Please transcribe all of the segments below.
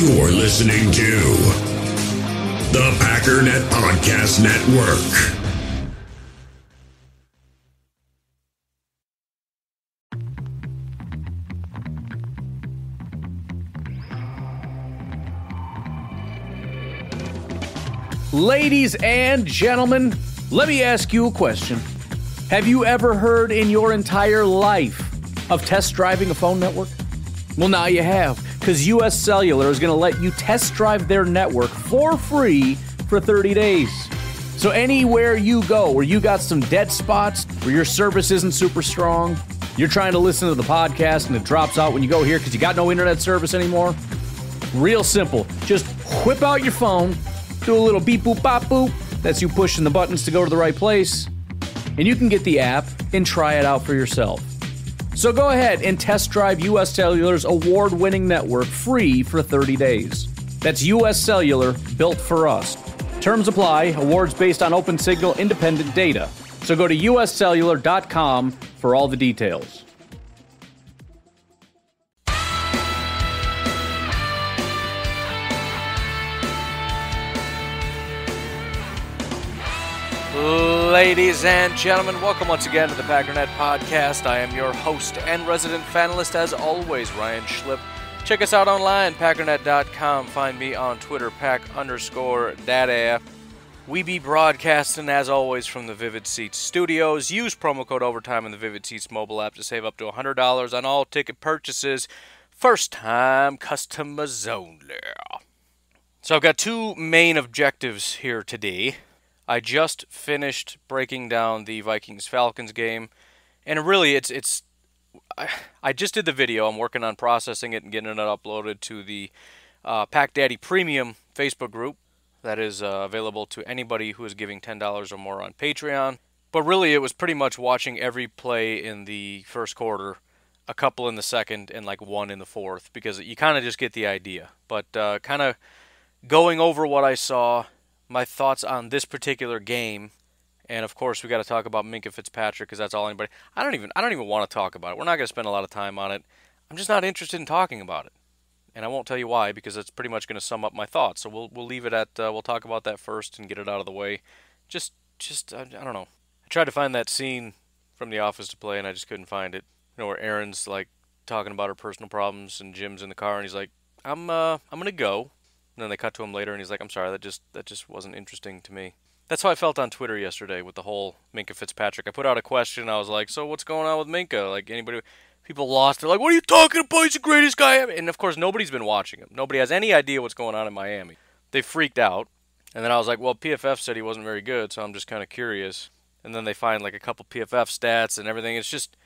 You're listening to the Packernet Podcast Network. Ladies and gentlemen, let me ask you a question. Have you ever heard in your entire life of test driving a phone network? Well, now you have, because US Cellular is going to let you test drive their network for free for 30 days. So, anywhere you go where you got some dead spots, where your service isn't super strong, you're trying to listen to the podcast and it drops out when you go here because you got no internet service anymore, real simple. Just whip out your phone, do a little beep boop bop boop. That's you pushing the buttons to go to the right place. And you can get the app and try it out for yourself. So go ahead and test drive US Cellular's award winning network free for 30 days. That's US Cellular, built for us. Terms apply, awards based on open signal independent data. So go to uscellular.com for all the details. Ladies and gentlemen, welcome once again to the Packernet Podcast. I am your host and resident fanalist, as always, Ryan Schlip. Check us out online, packernet.com. Find me on Twitter, pack underscore data. We be broadcasting, as always, from the Vivid Seats studios. Use promo code OVERTIME in the Vivid Seats mobile app to save up to $100 on all ticket purchases. First time customers only. So I've got two main objectives here today. I just finished breaking down the Vikings Falcons game, and really, it's it's. I, I just did the video. I'm working on processing it and getting it uploaded to the uh, Pack Daddy Premium Facebook group that is uh, available to anybody who is giving ten dollars or more on Patreon. But really, it was pretty much watching every play in the first quarter, a couple in the second, and like one in the fourth, because you kind of just get the idea. But uh, kind of going over what I saw my thoughts on this particular game, and of course we got to talk about Minkah Fitzpatrick because that's all anybody. I don't even I don't even want to talk about it. We're not going to spend a lot of time on it. I'm just not interested in talking about it, and I won't tell you why because it's pretty much going to sum up my thoughts. So we'll we'll leave it at uh, we'll talk about that first and get it out of the way. Just just I, I don't know. I tried to find that scene from The Office to play and I just couldn't find it. You know where Erin's like talking about her personal problems and Jim's in the car and he's like, "I'm uh I'm gonna go." And then they cut to him later, and he's like, "I'm sorry, that just that just wasn't interesting to me." That's how I felt on Twitter yesterday with the whole Minkah Fitzpatrick. I put out a question. I was like, "So what's going on with Minkah? Like anybody, people lost. They're like, "What are you talking about? He's the greatest guy ever." And of course, nobody's been watching him. Nobody has any idea what's going on in Miami. They freaked out, and then I was like, "Well, PFF said he wasn't very good, so I'm just kind of curious." And then they find like a couple PFF stats and everything. It's just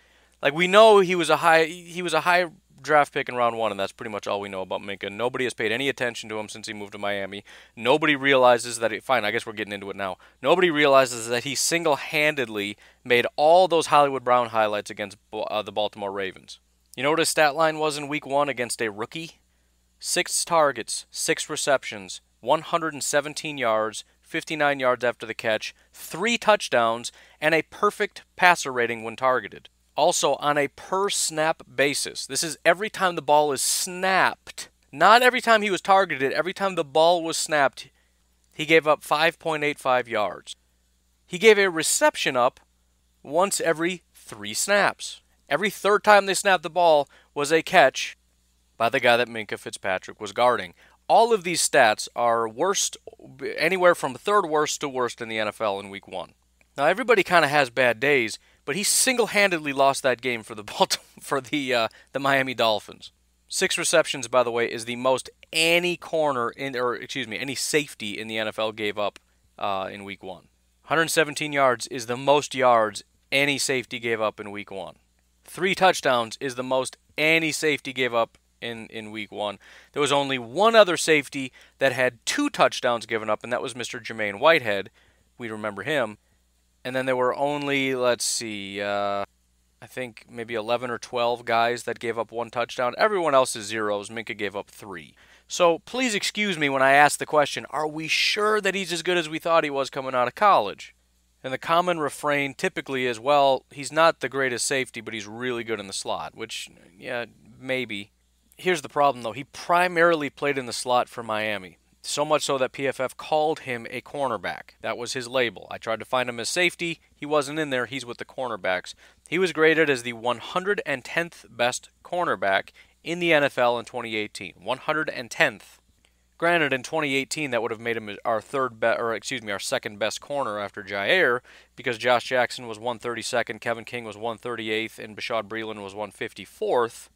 like we know he was a high he was a high draft pick in round one, and that's pretty much all we know about Minkah. Nobody has paid any attention to him since he moved to Miami. Nobody realizes that. He, fine, I guess we're getting into it now. Nobody realizes that he single-handedly made all those Hollywood Brown highlights against uh, the Baltimore Ravens. You know what his stat line was in Week One against a rookie? Six targets, six receptions, 117 yards, 59 yards after the catch, three touchdowns, and a perfect passer rating when targeted. Also, on a per snap basis, this is every time the ball is snapped, not every time he was targeted, every time the ball was snapped, he gave up 5.85 yards. He gave a reception up once every three snaps. Every third time they snapped the ball was a catch by the guy that Minkah Fitzpatrick was guarding. All of these stats are worst, anywhere from third worst to worst in the NFL in week one. Now, everybody kind of has bad days but he single-handedly lost that game for the Baltimore, for the uh, the Miami Dolphins. Six receptions, by the way, is the most any corner in, or excuse me, any safety in the NFL gave up uh, in Week One. 117 yards is the most yards any safety gave up in Week One. Three touchdowns is the most any safety gave up in, in week one. There was only one other safety that had two touchdowns given up, and that was Mr. Jermaine Whitehead. We remember him and then there were only let's see, uh, I think maybe 11 or 12 guys that gave up one touchdown. Everyone else is zeros. Minkah gave up three. So please excuse me when I ask the question: Are we sure that he's as good as we thought he was coming out of college? And the common refrain typically is, well, he's not the greatest safety, but he's really good in the slot, which, yeah, maybe. Here's the problem, though. He primarily played in the slot for Miami. So much so that PFF called him a cornerback. That was his label. I tried to find him as safety. He wasn't in there. He's with the cornerbacks. He was graded as the 110th best cornerback in the NFL in 2018. 110th. Granted, in 2018, that would have made him our third be- or excuse me, our second best corner after Jaire, because Josh Jackson was 132nd, Kevin King was 138th, and Bashaud Breeland was 154th.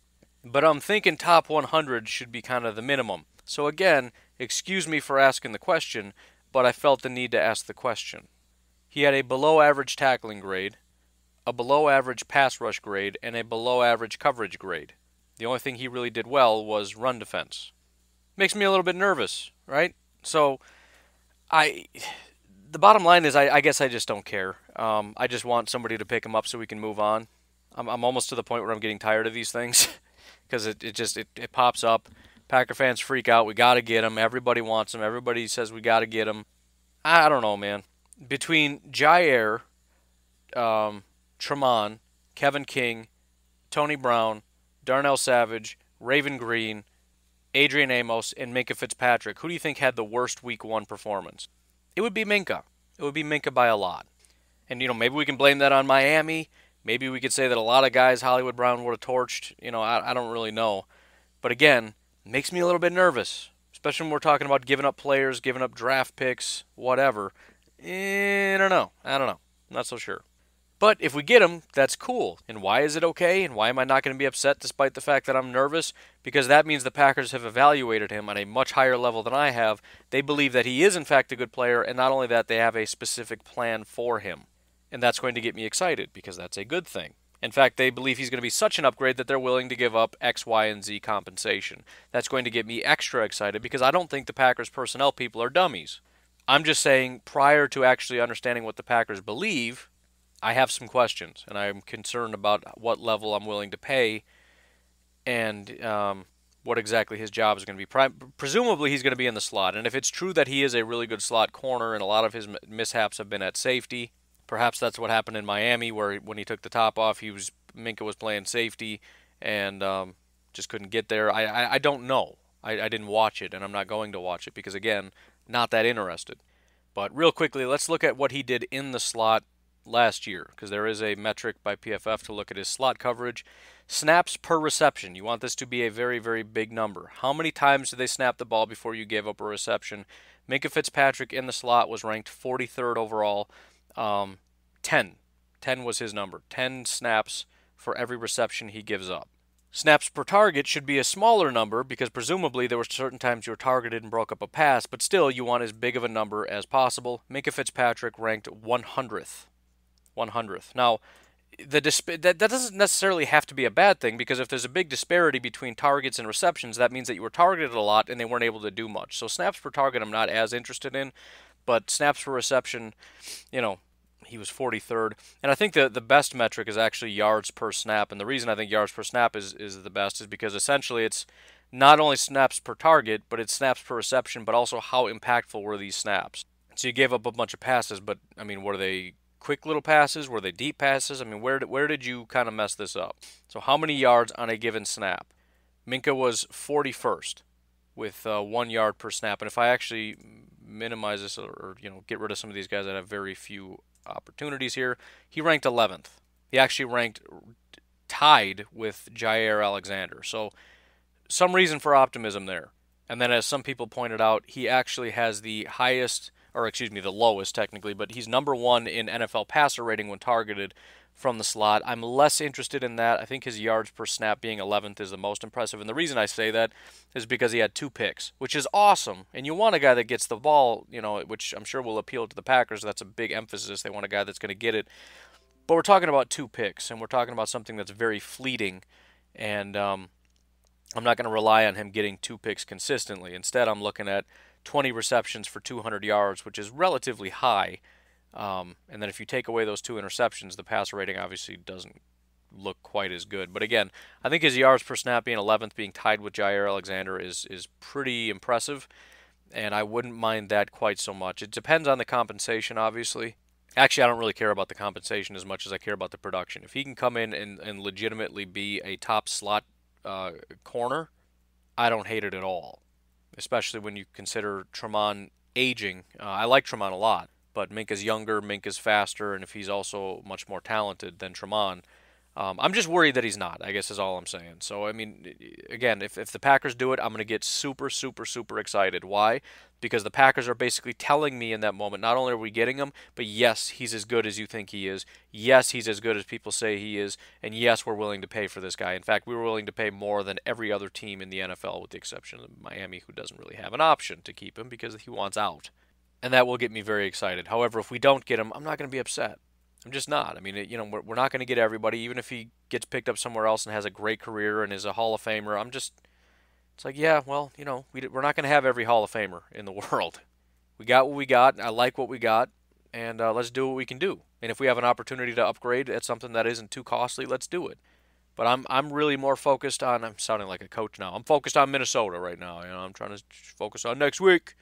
But I'm thinking top 100 should be kind of the minimum. So again, excuse me for asking the question, but I felt the need to ask the question. He had a below average tackling grade, a below average pass rush grade, and a below average coverage grade. The only thing he really did well was run defense. Makes me a little bit nervous, right? So, I. The bottom line is, I, I guess I just don't care. Um, I just want somebody to pick him up so we can move on. I'm, I'm almost to the point where I'm getting tired of these things because it, it just it, it pops up. Packer fans freak out. We got to get him. Everybody wants him. Everybody says we got to get him. I don't know, man. Between Jaire, um, Tramon, Kevin King, Tony Brown, Darnell Savage, Raven Greene, Adrian Amos, and Minkah Fitzpatrick, who do you think had the worst week one performance? It would be Minkah. It would be Minkah by a lot. And, you know, maybe we can blame that on Miami. Maybe we could say that a lot of guys Hollywood Brown would have torched. You know, I, I don't really know. But again, makes me a little bit nervous, especially when we're talking about giving up players, giving up draft picks, whatever. Eh, I don't know. I don't know. Not so sure. But if we get him, that's cool. And why is it okay? And why am I not going to be upset despite the fact that I'm nervous? Because that means the Packers have evaluated him on a much higher level than I have. They believe that he is, in fact, a good player, and not only that, they have a specific plan for him. And that's going to get me excited because that's a good thing. In fact, they believe he's going to be such an upgrade that they're willing to give up X, Y, and Z compensation. That's going to get me extra excited because I don't think the Packers personnel people are dummies. I'm just saying, prior to actually understanding what the Packers believe, I have some questions, and I'm concerned about what level I'm willing to pay and um, what exactly his job is going to be. presumably, he's going to be in the slot. And if it's true that he is a really good slot corner and a lot of his mishaps have been at safety, perhaps that's what happened in Miami, where when he took the top off, he was Minkah was playing safety and um, just couldn't get there. I, I, I don't know. I, I didn't watch it, and I'm not going to watch it because, again, not that interested. But real quickly, let's look at what he did in the slot last year because there is a metric by PFF to look at his slot coverage. Snaps per reception. You want this to be a very, very big number. How many times did they snap the ball before you gave up a reception? Minkah Fitzpatrick in the slot was ranked 43rd overall. Um, 10. 10 was his number. 10 snaps for every reception he gives up. Snaps per target should be a smaller number because presumably there were certain times you were targeted and broke up a pass, but still you want as big of a number as possible. Minkah Fitzpatrick ranked 100th 100th. Now, the disp- that, that doesn't necessarily have to be a bad thing because if there's a big disparity between targets and receptions, that means that you were targeted a lot and they weren't able to do much. So snaps per target, I'm not as interested in, but snaps per reception, you know, he was 43rd. And I think the the best metric is actually yards per snap. And the reason I think yards per snap is is the best is because essentially it's not only snaps per target, but it's snaps per reception, but also how impactful were these snaps. So you gave up a bunch of passes, but I mean, were they quick little passes? Were they deep passes? I mean, where did, where did you kind of mess this up? So how many yards on a given snap? Minkah was 41st with uh, one yard per snap. And if I actually minimize this or, or, you know get rid of some of these guys that have very few opportunities here, he ranked 11th. He actually ranked tied with Jaire Alexander. So some reason for optimism there. And then as some people pointed out, he actually has the highest or excuse me, the lowest technically, but he's number one in NFL passer rating when targeted from the slot. I'm less interested in that. I think his yards per snap being 11th is the most impressive. And the reason I say that is because he had two picks, which is awesome. And you want a guy that gets the ball, you know, which I'm sure will appeal to the Packers. That's a big emphasis. They want a guy that's going to get it. But we're talking about two picks, and we're talking about something that's very fleeting. And um, I'm not going to rely on him getting two picks consistently. Instead, I'm looking at 20 receptions for 200 yards, which is relatively high. Um, and then if you take away those two interceptions, the passer rating obviously doesn't look quite as good. But again, I think his yards per snap being 11th, being tied with Jaire Alexander, is is pretty impressive, and I wouldn't mind that quite so much. It depends on the compensation, obviously. Actually, I don't really care about the compensation as much as I care about the production. If he can come in and, and legitimately be a top slot uh, corner, I don't hate it at all, especially when you consider Tramon aging. Uh, I like Tramon a lot, but Minkah's younger, Minkah's faster, and if he's also much more talented than Tramon, um, I'm just worried that he's not, I guess is all I'm saying. So, I mean, again, if, if the Packers do it, I'm going to get super, super, super excited. Why? Because the Packers are basically telling me in that moment, not only are we getting him, but yes, he's as good as you think he is. Yes, he's as good as people say he is. And yes, we're willing to pay for this guy. In fact, we were willing to pay more than every other team in the NFL, with the exception of Miami, who doesn't really have an option to keep him because he wants out. And that will get me very excited. However, if we don't get him, I'm not going to be upset. I'm just not. I mean, you know, we're, we're not going to get everybody, even if he gets picked up somewhere else and has a great career and is a Hall of Famer. I'm just, it's like, yeah, well, you know, we, we're not going to have every Hall of Famer in the world. We got what we got. I like what we got, and uh, let's do what we can do. And if we have an opportunity to upgrade at something that isn't too costly, let's do it. But I'm I'm really more focused on. I'm sounding like a coach now. I'm focused on Minnesota right now. You know, I'm trying to focus on next week,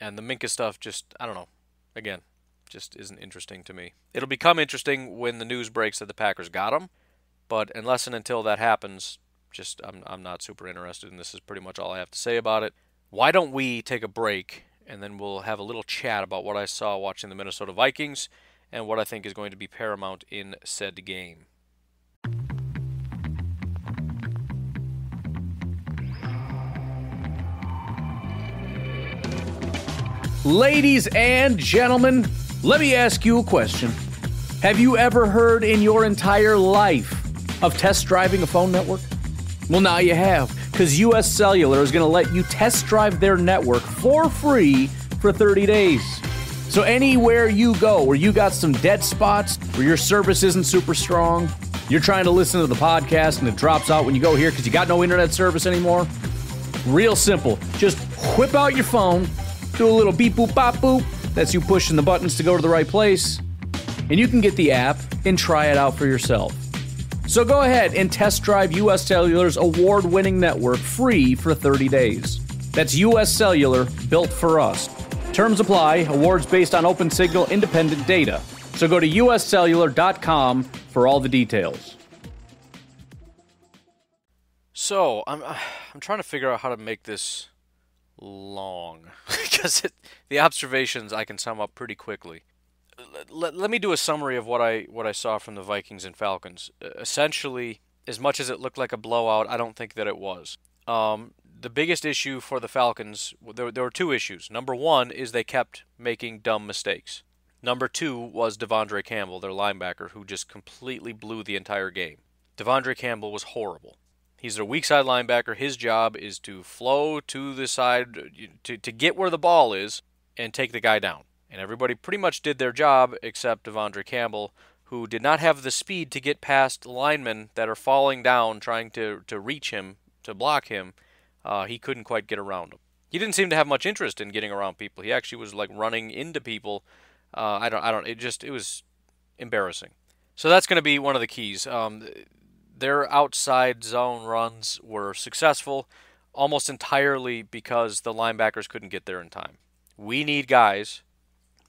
and the Minkah stuff. Just I don't know. Again, just isn't interesting to me. It'll become interesting when the news breaks that the Packers got him, but unless and until that happens, just I'm I'm not super interested, and this is pretty much all I have to say about it. Why don't we take a break and then we'll have a little chat about what I saw watching the Minnesota Vikings and what I think is going to be paramount in said game. Ladies and gentlemen, let me ask you a question. Have you ever heard in your entire life of test driving a phone network? Well, now you have, because US Cellular is going to let you test drive their network for free for 30 days. So, anywhere you go where you got some dead spots, where your service isn't super strong, you're trying to listen to the podcast and it drops out when you go here because you got no internet service anymore, real simple. Just whip out your phone, do a little beep boop bop boop, that's you pushing the buttons to go to the right place. And you can get the app and try it out for yourself. So go ahead and test drive US Cellular's award winning network free for 30 days. That's US Cellular, built for us. Terms apply, awards based on open signal independent data. So go to uscellular.com for all the details. So, I'm uh, I'm trying to figure out how to make this long because it, the observations I can sum up pretty quickly. Let, let me do a summary of what I what I saw from the Vikings and Falcons. Essentially, as much as it looked like a blowout, I don't think that it was. Um, the biggest issue for the Falcons, there, there were two issues. Number one is they kept making dumb mistakes. Number two was De'Vondre Campbell, their linebacker, who just completely blew the entire game. De'Vondre Campbell was horrible. He's a weak side linebacker. His job is to flow to the side to, to get where the ball is and take the guy down. And everybody pretty much did their job except De'Vondre Campbell, who did not have the speed to get past linemen that are falling down trying to, to reach him, to block him. Uh, he couldn't quite get around them. He didn't seem to have much interest in getting around people. He actually was like running into people. Uh, I don't, I don't. It just, it was embarrassing. So that's going to be one of the keys. Um, their outside zone runs were successful almost entirely because the linebackers couldn't get there in time. We need guys,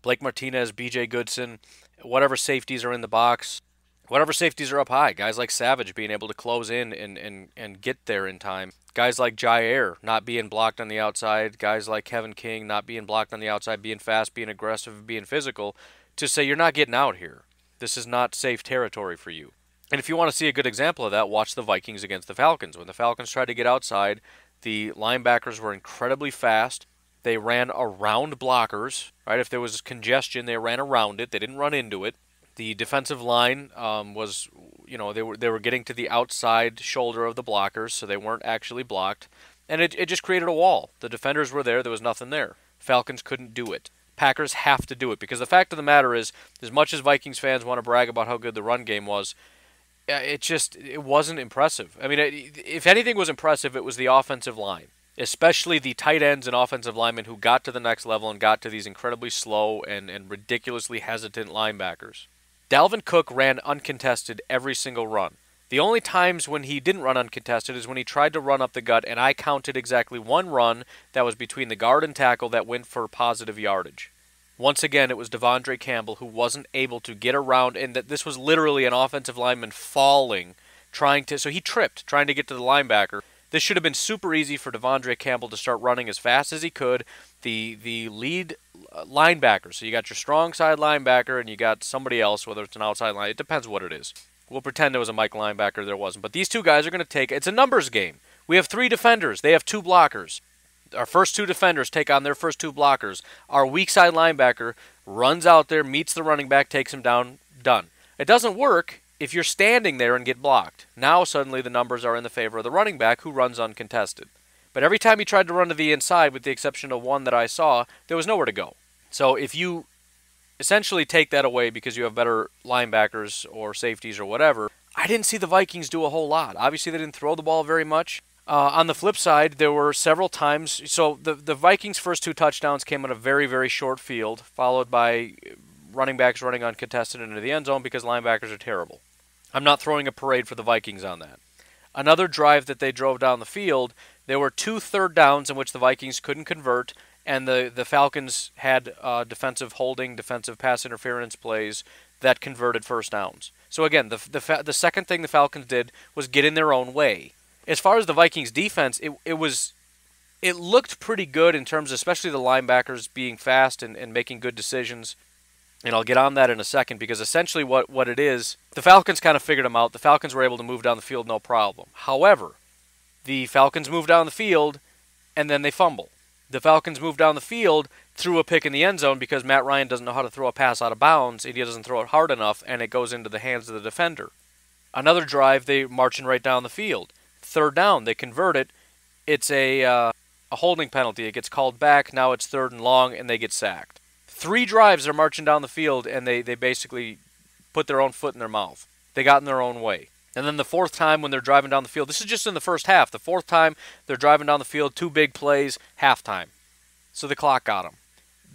Blake Martinez, BJ Goodson, whatever safeties are in the box, whatever safeties are up high, guys like Savage being able to close in and, and, and get there in time. Guys like Jaire not being blocked on the outside, guys like Kevin King not being blocked on the outside, being fast, being aggressive, being physical, to say you're not getting out here. This is not safe territory for you. And if you want to see a good example of that, watch the Vikings against the Falcons. When the Falcons tried to get outside, the linebackers were incredibly fast. They ran around blockers, right? If there was congestion, they ran around it. They didn't run into it. The defensive line um, was, you know, they were they were getting to the outside shoulder of the blockers, so they weren't actually blocked, and it it just created a wall. The defenders were there. There was nothing there. Falcons couldn't do it. Packers have to do it because the fact of the matter is, as much as Vikings fans want to brag about how good the run game was, Uh, it just it wasn't impressive. I mean, if anything was impressive, it was the offensive line, especially the tight ends and offensive linemen who got to the next level and got to these incredibly slow and, and ridiculously hesitant linebackers. Dalvin Cook ran uncontested every single run. The only times when he didn't run uncontested is when he tried to run up the gut, and I counted exactly one run that was between the guard and tackle that went for positive yardage. Once again, it was De'Vondre Campbell who wasn't able to get around, and that this was literally an offensive lineman falling, trying to. So he tripped, trying to get to the linebacker. This should have been super easy for De'Vondre Campbell to start running as fast as he could. The the lead uh, linebacker. So you got your strong side linebacker and you got somebody else, whether it's an outside line. It depends what it is. We'll pretend it was a Mike linebacker. There wasn't. But these two guys are going to take. It's a numbers game. We have three defenders. They have two blockers. Our first two defenders take on their first two blockers. Our weak side linebacker runs out there, meets the running back, takes him down. Done. It doesn't work if you're standing there and get blocked. Now suddenly the numbers are in the favor of the running back who runs uncontested. But every time he tried to run to the inside, with the exception of one that I saw, there was nowhere to go. So if you essentially take that away because you have better linebackers or safeties or whatever, I didn't see the Vikings do a whole lot. Obviously, they didn't throw the ball very much. Uh, on the flip side, there were several times. So the the Vikings' first two touchdowns came on a very very short field, followed by running backs running uncontested into the end zone because linebackers are terrible. I'm not throwing a parade for the Vikings on that. Another drive that they drove down the field, there were two third downs in which the Vikings couldn't convert, and the, the Falcons had uh, defensive holding, defensive pass interference plays that converted first downs. So again, the, the, the second thing the Falcons did was get in their own way. As far as the Vikings defense, it, it was it looked pretty good in terms of especially the linebackers being fast and, and making good decisions and I'll get on that in a second because essentially what, what it is, the Falcons kind of figured them out. The Falcons were able to move down the field no problem. However, the Falcons move down the field and then they fumble. The Falcons move down the field, threw a pick in the end zone because Matt Ryan doesn't know how to throw a pass out of bounds and he doesn't throw it hard enough and it goes into the hands of the defender. Another drive, they marching right down the field. Third down, they convert it. It's a uh, a holding penalty. It gets called back. Now it's third and long, and they get sacked three drives they're marching down the field and they, they basically put their own foot in their mouth. They got in their own way. And then the fourth time when they're driving down the field, this is just in the first half. The fourth time they're driving down the field, two big plays, halftime. So the clock got them.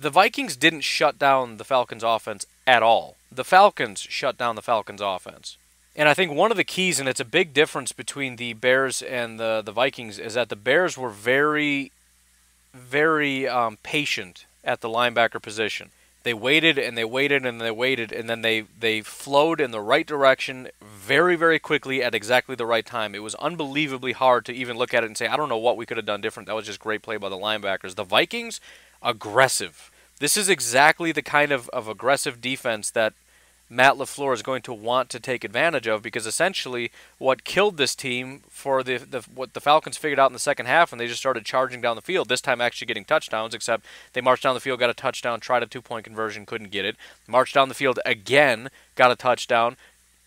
The Vikings didn't shut down the Falcons' offense at all. The Falcons shut down the Falcons' offense. And I think one of the keys, and it's a big difference between the Bears and the, the Vikings, is that the Bears were very, very um, patient at the linebacker position. They waited and they waited and they waited and then they they flowed in the right direction very very quickly at exactly the right time. It was unbelievably hard to even look at it and say I don't know what we could have done different. That was just great play by the linebackers. The Vikings aggressive. This is exactly the kind of, of aggressive defense that Matt LaFleur is going to want to take advantage of because essentially what killed this team for the, the what the Falcons figured out in the second half when they just started charging down the field, this time actually getting touchdowns, except they marched down the field, got a touchdown, tried a two point conversion, couldn't get it. Marched down the field again, got a touchdown,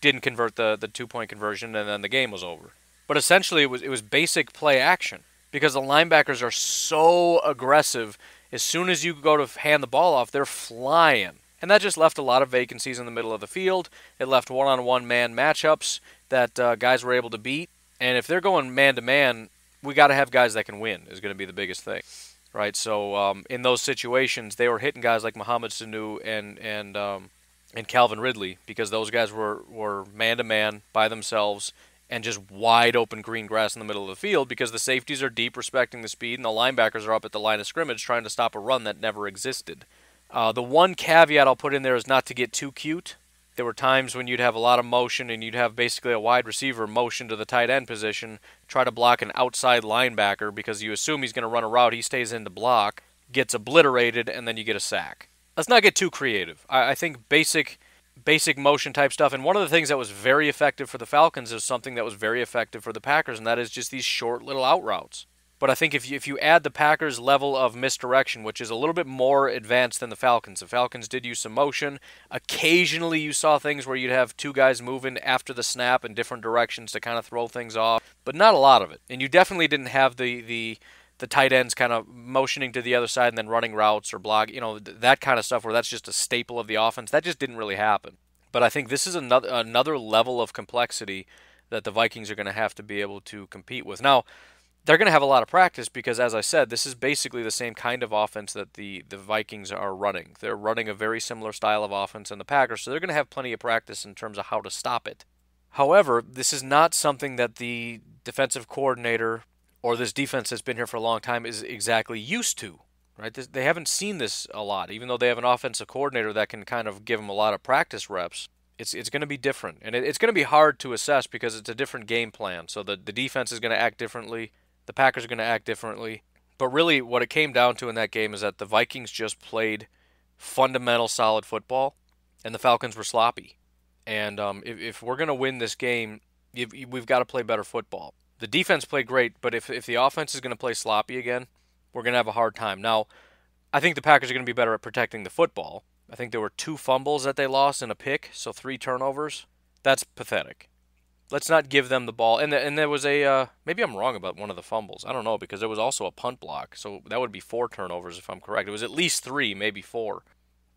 didn't convert the, the two point conversion, and then the game was over. But essentially it was it was basic play action because the linebackers are so aggressive. As soon as you go to hand the ball off, they're flying. And that just left a lot of vacancies in the middle of the field. It left one on one man matchups that uh, guys were able to beat. And if they're going man to man, we got to have guys that can win, is going to be the biggest thing. Right? So um, in those situations, they were hitting guys like Mohamed Sanu and, and, um, and Calvin Ridley because those guys were, were man to man by themselves and just wide open green grass in the middle of the field because the safeties are deep, respecting the speed, and the linebackers are up at the line of scrimmage trying to stop a run that never existed. Uh, the one caveat I'll put in there is not to get too cute. There were times when you'd have a lot of motion and you'd have basically a wide receiver motion to the tight end position, try to block an outside linebacker because you assume he's going to run a route, he stays in to block, gets obliterated, and then you get a sack. Let's not get too creative. I, I think basic basic motion type stuff. And one of the things that was very effective for the Falcons is something that was very effective for the Packers, and that is just these short little out routes. But I think if you, if you add the Packers' level of misdirection, which is a little bit more advanced than the Falcons, the Falcons did use some motion. Occasionally, you saw things where you'd have two guys moving after the snap in different directions to kind of throw things off, but not a lot of it. And you definitely didn't have the the the tight ends kind of motioning to the other side and then running routes or blog, you know, that kind of stuff where that's just a staple of the offense. That just didn't really happen. But I think this is another another level of complexity that the Vikings are going to have to be able to compete with. Now, they're going to have a lot of practice because, as I said, this is basically the same kind of offense that the, the Vikings are running. They're running a very similar style of offense in the Packers, so they're going to have plenty of practice in terms of how to stop it. However, this is not something that the defensive coordinator or this defense that's been here for a long time is exactly used to. Right? They haven't seen this a lot, even though they have an offensive coordinator that can kind of give them a lot of practice reps. It's it's going to be different, and it, it's going to be hard to assess because it's a different game plan. So the the defense is going to act differently. The Packers are going to act differently. But really, what it came down to in that game is that the Vikings just played fundamental, solid football, and the Falcons were sloppy. And um, if, if we're going to win this game, we've got to play better football. The defense played great, but if, if the offense is going to play sloppy again, we're going to have a hard time. Now, I think the Packers are going to be better at protecting the football. I think there were two fumbles that they lost and a pick, so three turnovers. That's pathetic. Let's not give them the ball. And the, and there was a uh, maybe I'm wrong about one of the fumbles. I don't know because there was also a punt block, so that would be four turnovers if I'm correct. It was at least three, maybe four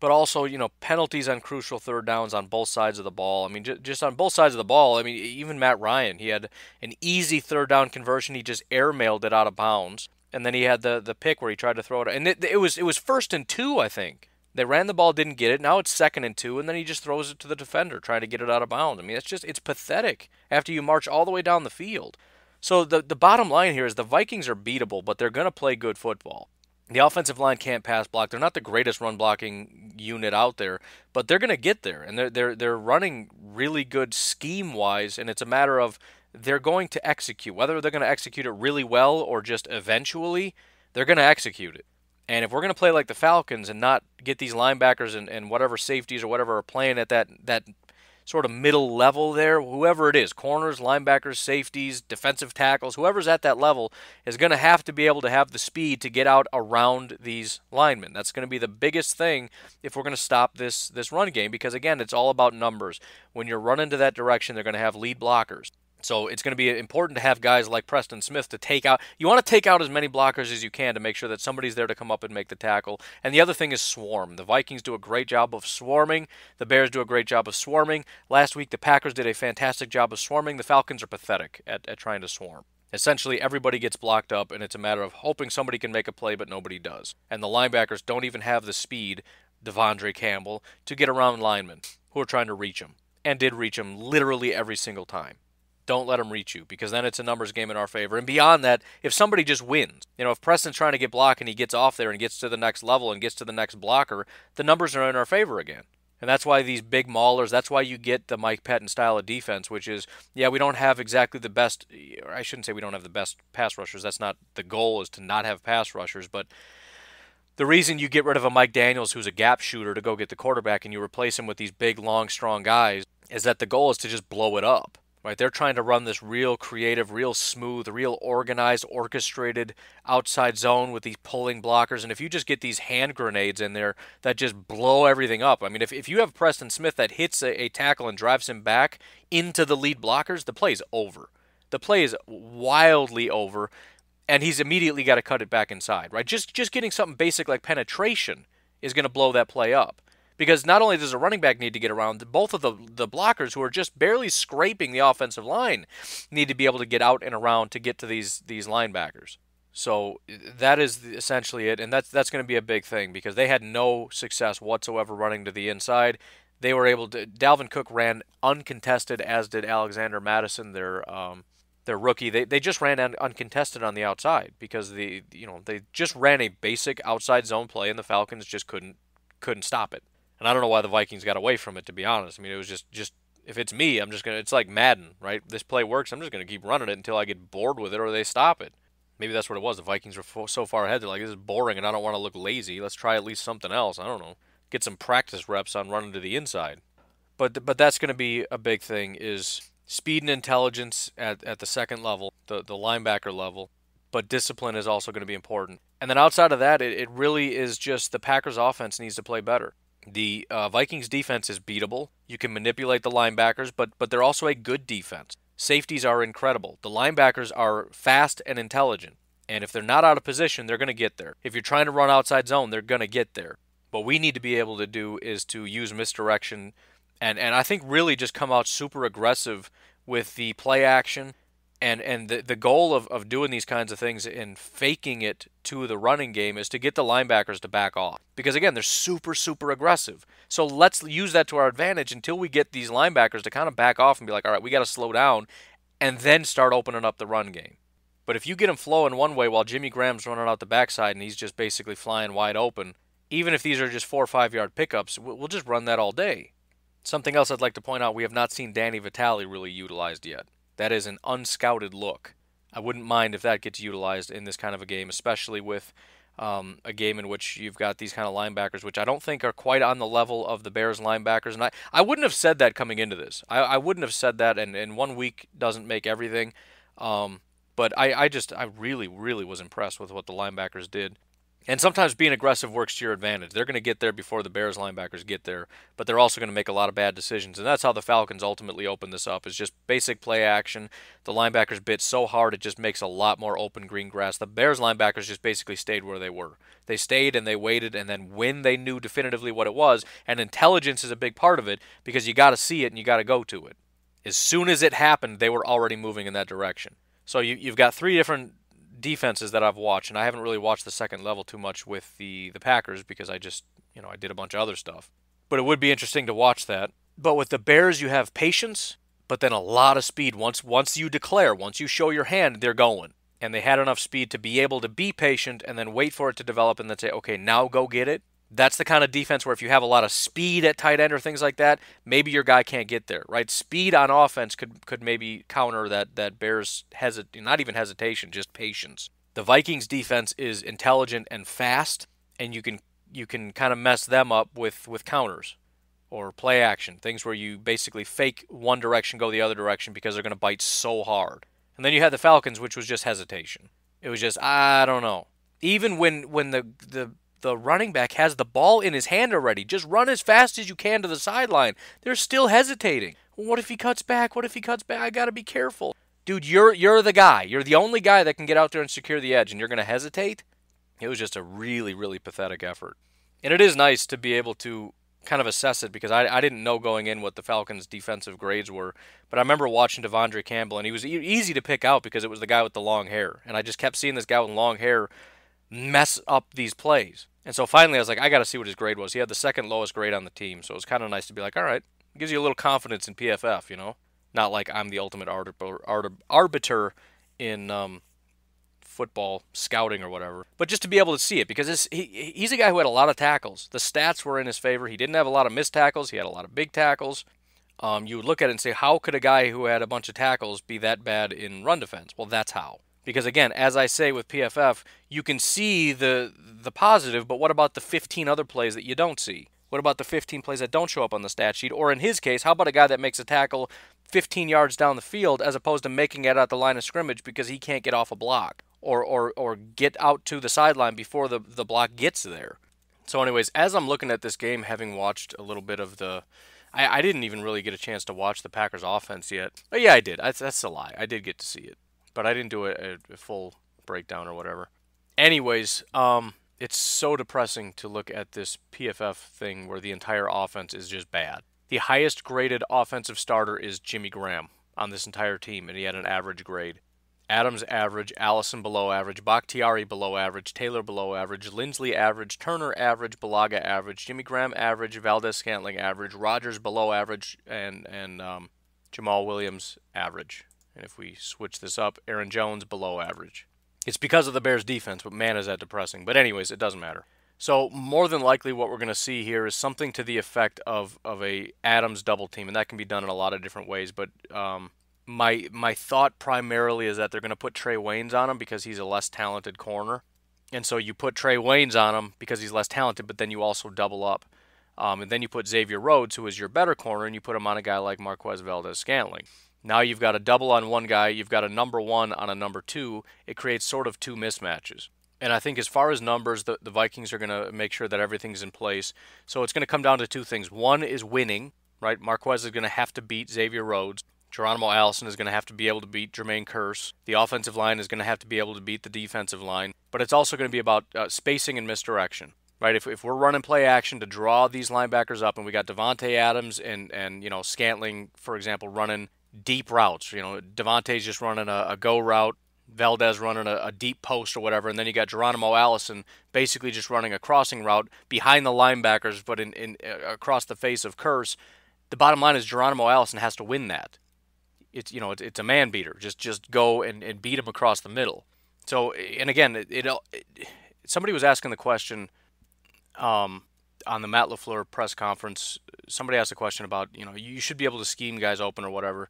but also you know penalties on crucial third downs on both sides of the ball. I mean, just on both sides of the ball. I mean, even Matt Ryan, he had an easy third down conversion. He just airmailed it out of bounds, and then he had the the pick where he tried to throw it, and it, it was it was first and two, I think. They ran the ball, didn't get it. Now it's second and two, and then he just throws it to the defender, trying to get it out of bounds. I mean, it's just it's pathetic after you march all the way down the field. So the the bottom line here is the Vikings are beatable, but they're going to play good football. The offensive line can't pass block. They're not the greatest run blocking unit out there, but they're going to get there, and they're they're they're running really good scheme wise, and it's a matter of they're going to execute. Whether they're going to execute it really well or just eventually, they're going to execute it. And if we're going to play like the Falcons and not get these linebackers and, and whatever safeties or whatever are playing at that that sort of middle level there, whoever it is, corners, linebackers, safeties, defensive tackles, whoever's at that level is going to have to be able to have the speed to get out around these linemen. That's going to be the biggest thing if we're going to stop this this run game because again, it's all about numbers. When you're running to that direction, they're going to have lead blockers. So it's going to be important to have guys like Preston Smith to take out. You want to take out as many blockers as you can to make sure that somebody's there to come up and make the tackle. And the other thing is swarm. The Vikings do a great job of swarming. The Bears do a great job of swarming. Last week, the Packers did a fantastic job of swarming. The Falcons are pathetic at, at trying to swarm. Essentially, everybody gets blocked up, and it's a matter of hoping somebody can make a play, but nobody does. And the linebackers don't even have the speed, De'Vondre Campbell, to get around linemen who are trying to reach him. And did reach him literally every single time don't let them reach you because then it's a numbers game in our favor. And beyond that, if somebody just wins, you know, if Preston's trying to get blocked and he gets off there and gets to the next level and gets to the next blocker, the numbers are in our favor again. And that's why these big maulers, that's why you get the Mike Pettine style of defense, which is, yeah, we don't have exactly the best, or I shouldn't say we don't have the best pass rushers. That's not the goal, is to not have pass rushers. But the reason you get rid of a Mike Daniels who's a gap shooter to go get the quarterback and you replace him with these big, long, strong guys is that the goal is to just blow it up right? They're trying to run this real creative, real smooth, real organized, orchestrated outside zone with these pulling blockers. And if you just get these hand grenades in there that just blow everything up, I mean, if, if you have Preston Smith that hits a, a tackle and drives him back into the lead blockers, the play is over. The play is wildly over, and he's immediately got to cut it back inside, right? Just just getting something basic like penetration is going to blow that play up because not only does a running back need to get around, both of the the blockers who are just barely scraping the offensive line need to be able to get out and around to get to these these linebackers. So that is essentially it, and that's that's going to be a big thing because they had no success whatsoever running to the inside. They were able to. Dalvin Cook ran uncontested, as did Alexander Mattison, their um, their rookie. They they just ran un- uncontested on the outside because the you know they just ran a basic outside zone play, and the Falcons just couldn't couldn't stop it. And I don't know why the Vikings got away from it, to be honest. I mean, it was just, just if it's me, I'm just going to, it's like Madden, right? This play works. I'm just going to keep running it until I get bored with it or they stop it. Maybe that's what it was. The Vikings were so far ahead. They're like, this is boring and I don't want to look lazy. Let's try at least something else. I don't know. Get some practice reps on running to the inside. But, but that's going to be a big thing is speed and intelligence at, at the second level, the, the linebacker level. But discipline is also going to be important. And then outside of that, it, it really is just the Packers offense needs to play better. The uh, Vikings defense is beatable. You can manipulate the linebackers, but but they're also a good defense. Safeties are incredible. The linebackers are fast and intelligent. And if they're not out of position, they're going to get there. If you're trying to run outside zone, they're going to get there. What we need to be able to do is to use misdirection and and I think really just come out super aggressive with the play action and and the, the goal of, of doing these kinds of things and faking it to the running game is to get the linebackers to back off. Because again they're super super aggressive. So let's use that to our advantage until we get these linebackers to kind of back off and be like all right we got to slow down and then start opening up the run game. But if you get them flowing one way while jimmy graham's running out the backside and he's just basically flying wide open even if these are just four or five yard pickups we'll just run that all day. Something else I'd like to point out we have not seen Danny Vitale really utilized yet. That is an unscouted look. I wouldn't mind if that gets utilized in this kind of a game, especially with um, a game in which you've got these kind of linebackers, which I don't think are quite on the level of the Bears linebackers. And I, I wouldn't have said that coming into this. I, I wouldn't have said that, and, and one week doesn't make everything. Um, but I, I just, I really, really was impressed with what the linebackers did. And sometimes being aggressive works to your advantage. They're going to get there before the Bears linebackers get there, but they're also going to make a lot of bad decisions. And that's how the Falcons ultimately open this up. Is just basic play action. The linebackers bit so hard it just makes a lot more open green grass. The Bears linebackers just basically stayed where they were. They stayed and they waited and then when they knew definitively what it was, and intelligence is a big part of it because you got to see it and you got to go to it. As soon as it happened, they were already moving in that direction. So you, you've got three different defenses that I've watched, and I haven't really watched the second level too much with the the Packers because I just you know I did a bunch of other stuff. But it would be interesting to watch that. But with the Bears, you have patience, but then a lot of speed. Once once you declare, once you show your hand, they're going. And they had enough speed to be able to be patient and then wait for it to develop and then say, okay, now go get it. That's the kind of defense where if you have a lot of speed at tight end or things like that, maybe your guy can't get there, right? Speed on offense could could maybe counter that that Bears hesit not even hesitation, just patience. The Vikings defense is intelligent and fast, and you can you can kind of mess them up with with counters or play action, things where you basically fake one direction, go the other direction because they're going to bite so hard. And then you had the Falcons, which was just hesitation. It was just I don't know. Even when when the the the running back has the ball in his hand already. Just run as fast as you can to the sideline. They're still hesitating. what if he cuts back? What if he cuts back? I got to be careful. Dude, you're you're the guy. You're the only guy that can get out there and secure the edge and you're going to hesitate? It was just a really really pathetic effort. And it is nice to be able to kind of assess it because I, I didn't know going in what the Falcons' defensive grades were. But I remember watching De'Vondre Campbell, and he was e- easy to pick out because it was the guy with the long hair. And I just kept seeing this guy with long hair mess up these plays. And so finally, I was like, I got to see what his grade was. He had the second lowest grade on the team, so it was kind of nice to be like, all right, gives you a little confidence in PFF, you know, not like I'm the ultimate arbiter in um, football scouting or whatever, but just to be able to see it because he, he's a guy who had a lot of tackles. The stats were in his favor. He didn't have a lot of missed tackles. He had a lot of big tackles. Um, you would look at it and say, how could a guy who had a bunch of tackles be that bad in run defense? Well, that's how. Because again, as I say with PFF, you can see the the positive, but what about the 15 other plays that you don't see? What about the 15 plays that don't show up on the stat sheet? Or in his case, how about a guy that makes a tackle 15 yards down the field as opposed to making it at the line of scrimmage because he can't get off a block or or, or get out to the sideline before the, the block gets there? So, anyways, as I'm looking at this game, having watched a little bit of the I, I didn't even really get a chance to watch the Packers offense yet. But yeah, I did. That's, that's a lie. I did get to see it but I didn't do a, a full breakdown or whatever. Anyways, um, it's so depressing to look at this PFF thing where the entire offense is just bad. The highest graded offensive starter is Jimmy Graham on this entire team, and he had an average grade. Adams average, Allison below average, Bakhtiari below average, Taylor below average, Linsley average, Turner average, Bulaga average, Jimmy Graham average, Valdes Scantling average, Rodgers below average, and and um, Jamaal Williams average. And if we switch this up, Aaron Jones below average. It's because of the Bears defense, but man, is that depressing. But anyways, it doesn't matter. So more than likely, what we're going to see here is something to the effect of of a Adams double team, and that can be done in a lot of different ways. But um, my my thought primarily is that they're going to put Trey Waynes on him because he's a less talented corner, and so you put Trey Waynes on him because he's less talented, but then you also double up, um, and then you put Xavier Rhodes, who is your better corner, and you put him on a guy like Marquez Valdes Scantling. Now you've got a double on one guy, you've got a number one on a number two. It creates sort of two mismatches. And I think as far as numbers, the, the Vikings are going to make sure that everything's in place. So it's going to come down to two things. One is winning, right? Marquez is going to have to beat Xavier Rhodes. Geronimo Allison is going to have to be able to beat Jermaine Kearse. The offensive line is going to have to be able to beat the defensive line. But it's also going to be about uh, spacing and misdirection right? If, if we're running play action to draw these linebackers up, and we got Davante Adams and and you know Scantling, for example, running deep routes. You know, Davante's just running a, a go route, Valdes running a, a, deep post or whatever, and then you got Geronimo Allison basically just running a crossing route behind the linebackers, but in, in uh, across the face of Kearse. The bottom line is Geronimo Allison has to win that. It's you know it's, it's a man beater. Just just go and, and beat him across the middle. So and again, it, it, it somebody was asking the question. Um, on the Matt LaFleur press conference, somebody asked a question about, you know, you should be able to scheme guys open or whatever.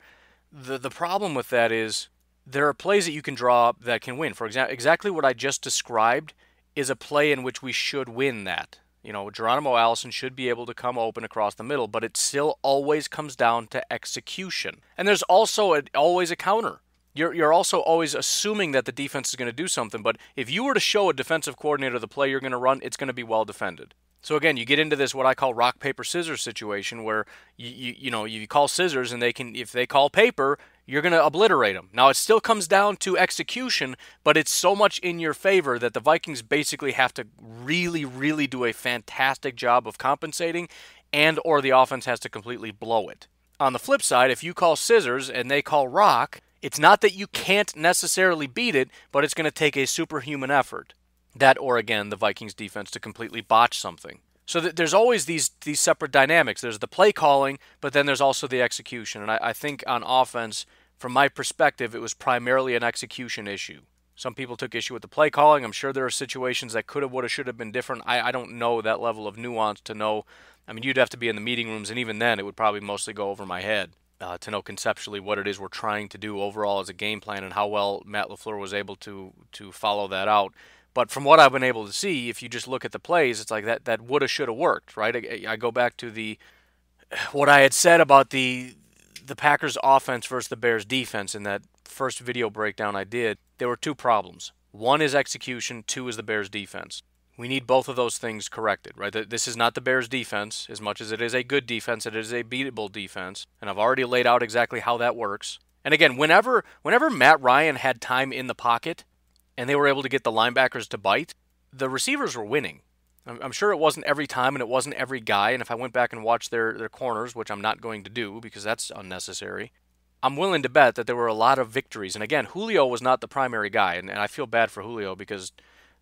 The the problem with that is there are plays that you can draw that can win. For example, exactly what I just described is a play in which we should win that. You know, Geronimo Allison should be able to come open across the middle, but it still always comes down to execution. And there's also a, always a counter. You're, you're also always assuming that the defense is going to do something, but if you were to show a defensive coordinator the play you're going to run, it's going to be well defended. So again, you get into this what I call rock paper scissors situation where you, you you know you call scissors and they can if they call paper you're going to obliterate them. Now it still comes down to execution, but it's so much in your favor that the Vikings basically have to really really do a fantastic job of compensating and or the offense has to completely blow it. On the flip side, if you call scissors and they call rock, it's not that you can't necessarily beat it, but it's going to take a superhuman effort that or again the Vikings defense to completely botch something. So th- there's always these these separate dynamics. There's the play calling, but then there's also the execution. And I, I think on offense, from my perspective, it was primarily an execution issue. Some people took issue with the play calling. I'm sure there are situations that could have, would have, should have been different. I, I don't know that level of nuance to know. I mean, you'd have to be in the meeting rooms, and even then, it would probably mostly go over my head uh, to know conceptually what it is we're trying to do overall as a game plan and how well Matt LaFleur was able to to follow that out. But from what I've been able to see, if you just look at the plays, it's like that that woulda shoulda worked, right? I, I go back to the what I had said about the the Packers offense versus the Bears defense in that first video breakdown I did. There were two problems. One is execution, two is the Bears defense. We need both of those things corrected, right? This is not the Bears defense as much as it is a good defense, it is a beatable defense, and I've already laid out exactly how that works. And again, whenever whenever Matt Ryan had time in the pocket, and they were able to get the linebackers to bite, the receivers were winning. I'm sure it wasn't every time and it wasn't every guy. And if I went back and watched their, their corners, which I'm not going to do because that's unnecessary, I'm willing to bet that there were a lot of victories. And again, Julio was not the primary guy. And, and I feel bad for Julio because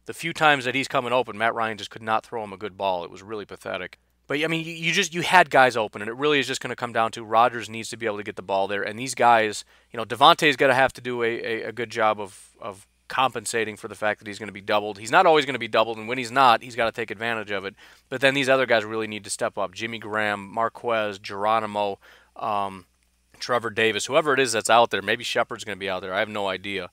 the few times that he's coming open, Matt Ryan just could not throw him a good ball. It was really pathetic. But I mean, you, just you had guys open, and it really is just going to come down to Rodgers needs to be able to get the ball there, and these guys, you know, Davante's got to have to do a, a, a good job of of compensating for the fact that he's going to be doubled. He's not always going to be doubled, and when he's not, he's got to take advantage of it. But then these other guys really need to step up. Jimmy Graham, Marquez, Geronimo, um, Trevor Davis, whoever it is that's out there. Maybe Shepherd's going to be out there. I have no idea.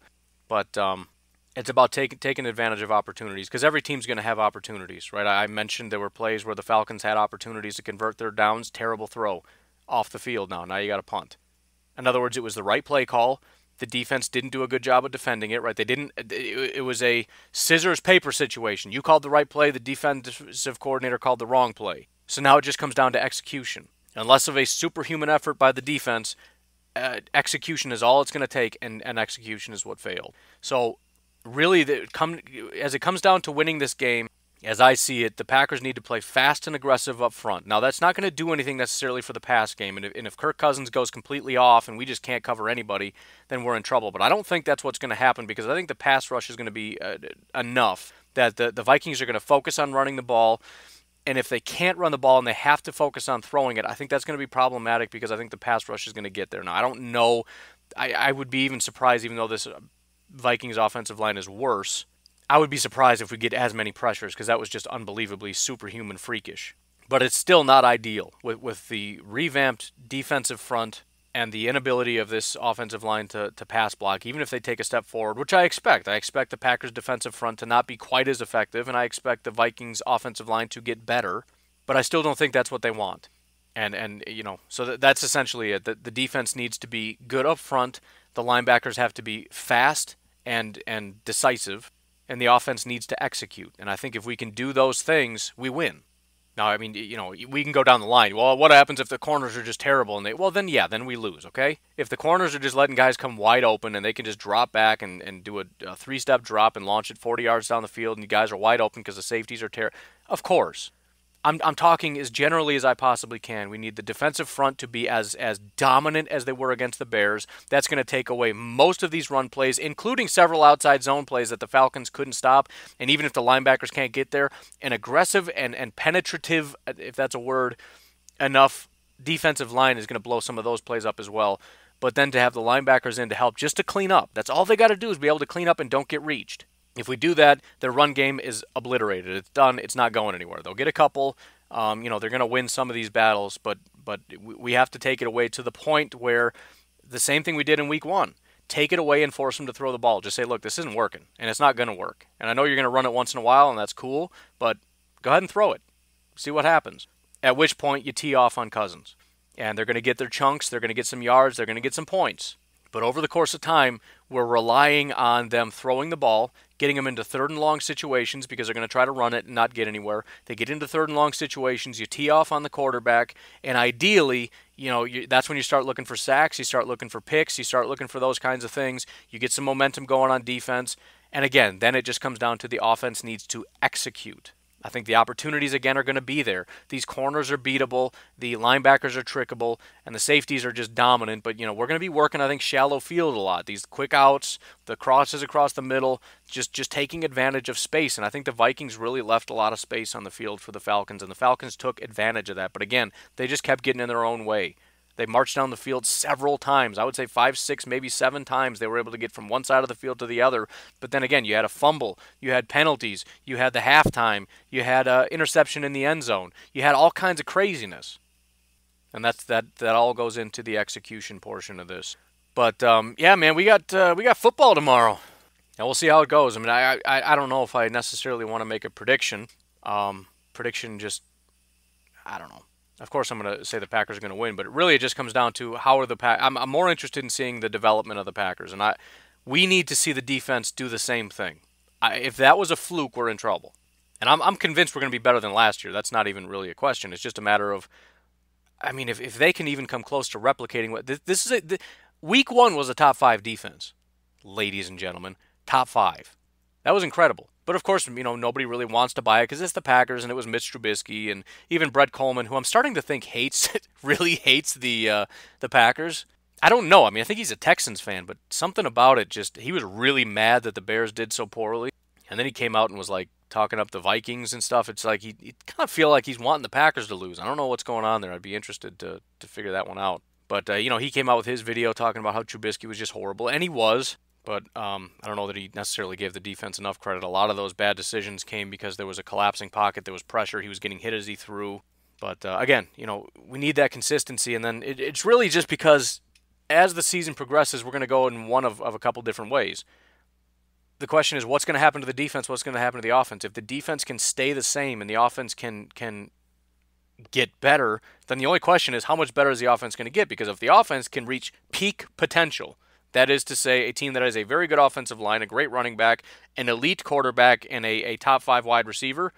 But um, it's about taking taking advantage of opportunities because every team's going to have opportunities, right? I mentioned there were plays where the Falcons had opportunities to convert their downs. Terrible throw off the field now. Now you got to punt. In other words, it was the right play call the defense didn't do a good job of defending it, right? They didn't. It, was a scissors paper situation. You called the right play, the defensive coordinator called the wrong play. So now it just comes down to execution. Unless of a superhuman effort by the defense, uh, execution is all it's going to take, and, and execution is what failed. So really, the, come as it comes down to winning this game, as I see it, the Packers need to play fast and aggressive up front. Now, that's not going to do anything necessarily for the pass game. And if, and if, Kirk Cousins goes completely off and we just can't cover anybody, then we're in trouble. But I don't think that's what's going to happen because I think the pass rush is going to be uh, enough that the, the Vikings are going to focus on running the ball. And if they can't run the ball and they have to focus on throwing it, I think that's going to be problematic because I think the pass rush is going to get there. Now, I don't know. I, I would be even surprised, even though this Vikings offensive line is worse I would be surprised if we get as many pressures because that was just unbelievably superhuman freakish. But it's still not ideal with, with the revamped defensive front and the inability of this offensive line to, to pass block, even if they take a step forward, which I expect. I expect the Packers' defensive front to not be quite as effective, and I expect the Vikings' offensive line to get better, but I still don't think that's what they want. And, and you know, so th- that's essentially it. The, the defense needs to be good up front. The linebackers have to be fast and, and decisive and the offense needs to execute. And I think if we can do those things, we win. Now, I mean, you know, we can go down the line. Well, what happens if the corners are just terrible and they, well, then yeah, then we lose, okay? If the corners are just letting guys come wide open and they can just drop back and, and do a, a three step drop and launch it 40 yards down the field and you guys are wide open because the safeties are terrible, of course. I'm, I'm talking as generally as I possibly can. We need the defensive front to be as, as dominant as they were against the Bears. That's going to take away most of these run plays, including several outside zone plays that the Falcons couldn't stop. And even if the linebackers can't get there, an aggressive and, and penetrative, if that's a word, enough defensive line is going to blow some of those plays up as well. But then to have the linebackers in to help just to clean up. That's all they got to do is be able to clean up and don't get reached. If we do that, their run game is obliterated. It's done. It's not going anywhere. They'll get a couple, Um, you know, they're going to win some of these battles, but but we have to take it away to the point where the same thing we did in week one. Take it away and force them to throw the ball. Just say, look, this isn't working, and it's not going to work. And I know you're going to run it once in a while, and that's cool, but go ahead and throw it. See what happens. At which point you tee off on Cousins. And they're going to get their chunks, they're going to get some yards, they're going to get some points. But over the course of time, we're relying on them throwing the ball, getting them into third and long situations because they're going to try to run it and not get anywhere. They get into third and long situations, you tee off on the quarterback, and ideally, you know, you, that's when you start looking for sacks, you start looking for picks, you start looking for those kinds of things. You get some momentum going on defense. And again, then it just comes down to the offense needs to execute. I think the opportunities again are going to be there. These corners are beatable, the linebackers are trickable, and the safeties are just dominant. But you know we're going to be working, I think, shallow field a lot. These quick outs, the crosses across the middle, just just taking advantage of space. And I think the Vikings really left a lot of space on the field for the Falcons, and the Falcons took advantage of that. But again, they just kept getting in their own way. They marched down the field several times. I would say five, six, maybe seven times they were able to get from one side of the field to the other. But then again, you had a fumble, you had penalties, you had the halftime, you had an interception in the end zone, you had all kinds of craziness. And that's that. That all goes into the execution portion of this. But um, yeah, man, we got uh, we got football tomorrow, and we'll see how it goes. I mean, I I, I don't know if I necessarily want to make a prediction. Um, prediction just I don't know. Of course, I'm going to say the Packers are going to win, but really it just comes down to how are the Pack. I'm, I'm more interested in seeing the development of the Packers, and I we need to see the defense do the same thing. I, if that was a fluke, we're in trouble. And I'm, I'm convinced we're going to be better than last year. That's not even really a question. It's just a matter of, I mean, if, if they can even come close to replicating what this, this is, a, week one was a top five defense, ladies and gentlemen, top five. That was incredible. But of course, you know, nobody really wants to buy it because it's the Packers and it was Mitch Trubisky and even Brett Kollmann, who I'm starting to think hates, really hates the uh, the Packers. I don't know. I mean, I think he's a Texans fan, but something about it just he was really mad that the Bears did so poorly, and then he came out and was like talking up the Vikings and stuff. It's like he, he kind of feel like he's wanting the Packers to lose. I don't know what's going on there. I'd be interested to to figure that one out. But uh, you know, he came out with his video talking about how Trubisky was just horrible, and he was but um, I don't know that he necessarily gave the defense enough credit. A lot of those bad decisions came because there was a collapsing pocket, there was pressure, he was getting hit as he threw. But uh, again, you know, we need that consistency, and then it, it's really just because as the season progresses, we're going to go in one of, of a couple different ways. The question is, what's going to happen to the defense? What's going to happen to the offense? If the defense can stay the same and the offense can can get better, then the only question is how much better is the offense going to get? Because if the offense can reach peak potential, that is to say, a team that has a very good offensive line, a great running back, an elite quarterback, and a, a top five wide receiver,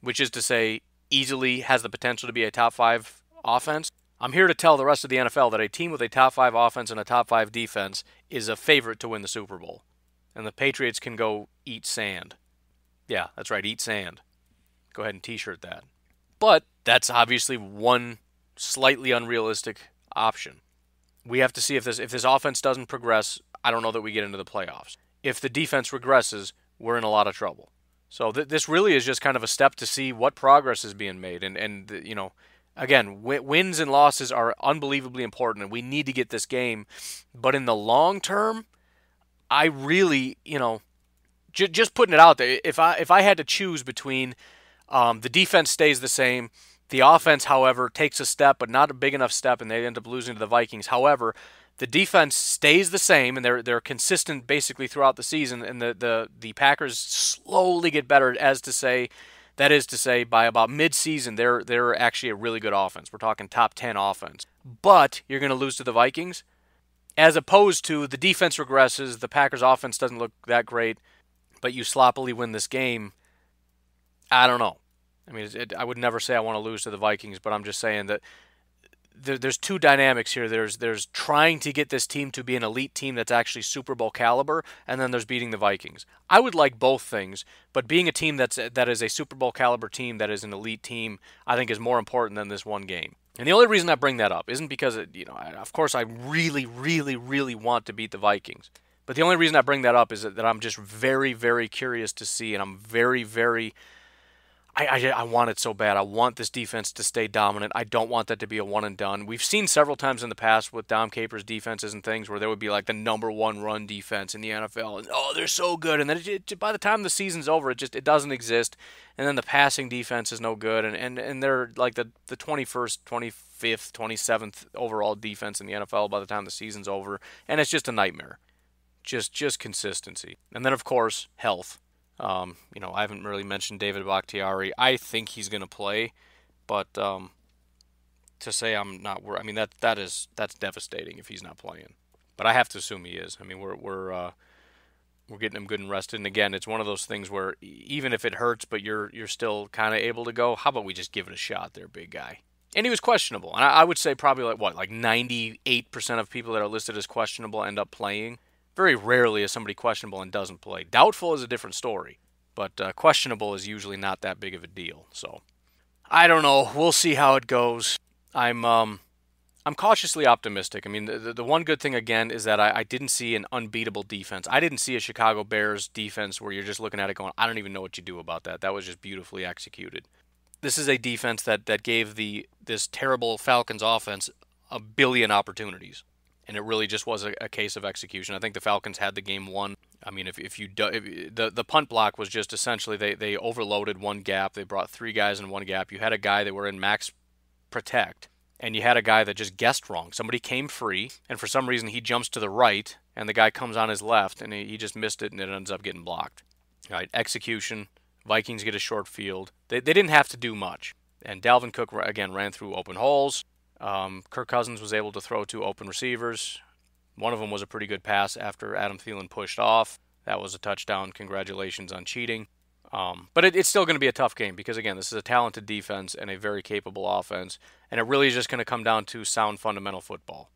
which is to say, easily has the potential to be a top five offense. I'm here to tell the rest of the NFL that a team with a top five offense and a top five defense is a favorite to win the Super Bowl. And the Patriots can go eat sand. Yeah, that's right, eat sand. Go ahead and t shirt that. But that's obviously one slightly unrealistic option we have to see if this if this offense doesn't progress. I don't know that we get into the playoffs. If the defense regresses, we're in a lot of trouble. So th- this really is just kind of a step to see what progress is being made, and and you know, again, wins and losses are unbelievably important, and we need to get this game. But in the long term, I really, you know, just putting it out there, if I if I had to choose between um, the defense stays the same the offense, however, takes a step, but not a big enough step, and they end up losing to the Vikings. However, the defense stays the same, and they're they're consistent basically throughout the season. And the the the Packers slowly get better, as to say, that is to say, by about mid-season, they're they're actually a really good offense. We're talking top ten offense. But you're going to lose to the Vikings, as opposed to the defense regresses, the Packers' offense doesn't look that great, but you sloppily win this game. I don't know. I mean, it, I would never say I want to lose to the Vikings, but I'm just saying that there, there's two dynamics here. There's there's trying to get this team to be an elite team that's actually Super Bowl caliber, and then there's beating the Vikings. I would like both things, but being a team that's that is a Super Bowl caliber team that is an elite team, I think is more important than this one game. And the only reason I bring that up isn't because it, you know, I, of course, I really, really, really want to beat the Vikings. But the only reason I bring that up is that, that I'm just very, very curious to see, and I'm very, very I, I, I want it so bad. I want this defense to stay dominant. I don't want that to be a one and done. We've seen several times in the past with Dom Capers defenses and things where there would be like the number one run defense in the NFL, and oh, they're so good, and then it, it, by the time the season's over, it just it doesn't exist, and then the passing defense is no good, and and, and they're like the the 21st, 25th, 27th overall defense in the NFL by the time the season's over, and it's just a nightmare. Just just consistency, and then of course health um, you know, I haven't really mentioned David Bakhtiari. I think he's going to play, but um, to say I'm not, I mean that that is that's devastating if he's not playing. But I have to assume he is. I mean, we're we're uh, we're getting him good and rested. And again, it's one of those things where even if it hurts, but you're you're still kind of able to go. How about we just give it a shot, there, big guy? And he was questionable, and I, I would say probably like what, like 98% of people that are listed as questionable end up playing. Very rarely is somebody questionable and doesn't play. Doubtful is a different story, but uh, questionable is usually not that big of a deal. So I don't know. We'll see how it goes. I'm um, I'm cautiously optimistic. I mean, the, the one good thing again is that I, I didn't see an unbeatable defense. I didn't see a Chicago Bears defense where you're just looking at it going, I don't even know what you do about that. That was just beautifully executed. This is a defense that that gave the this terrible Falcons offense a billion opportunities and it really just was a, a, case of execution. I think the Falcons had the game won. I mean, if, if you do, if, the the punt block was just essentially they they overloaded one gap. They brought three guys in one gap. You had a guy that were in max protect, and you had a guy that just guessed wrong. Somebody came free, and for some reason he jumps to the right, and the guy comes on his left, and he, he just missed it, and it ends up getting blocked. All right, execution. Vikings get a short field. They, they didn't have to do much. And Dalvin Cook, again, ran through open holes. Um, Kirk Cousins was able to throw two open receivers. One of them was a pretty good pass after Adam Thielen pushed off. That was a touchdown. Congratulations on cheating. Um, but it, it's still going to be a tough game because, again, this is a talented defense and a very capable offense. And it really is just going to come down to sound fundamental football.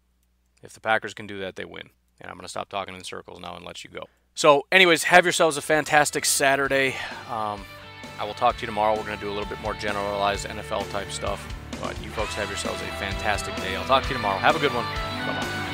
If the Packers can do that, they win. And I'm going to stop talking in circles now and let you go. So, anyways, have yourselves a fantastic Saturday. Um, I will talk to you tomorrow. We're going to do a little bit more generalized NFL type stuff. But you folks have yourselves a fantastic day. I'll talk to you tomorrow. Have a good one. Bye bye.